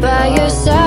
by your side